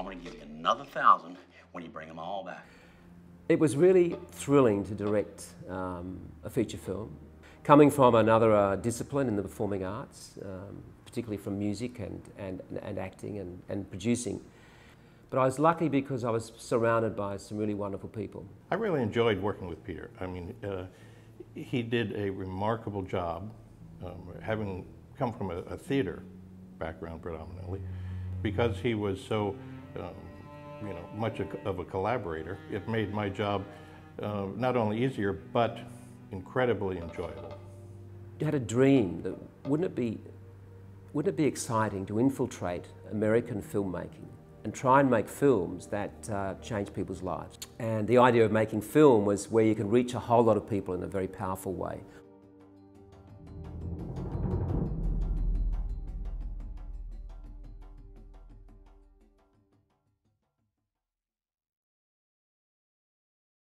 I'm going to give you another thousand when you bring them all back. It was really thrilling to direct um, a feature film. Coming from another uh, discipline in the performing arts, um, particularly from music and, and, and acting and, and producing. But I was lucky because I was surrounded by some really wonderful people. I really enjoyed working with Peter. I mean, uh, he did a remarkable job, um, having come from a, a, theater background predominantly, because he was so, um, you know, much of a collaborator. It made my job uh, not only easier, but incredibly enjoyable. You had a dream that wouldn't it be, wouldn't it be exciting to infiltrate American filmmaking and try and make films that uh, change people's lives. And the idea of making film was where you can reach a whole lot of people in a very powerful way,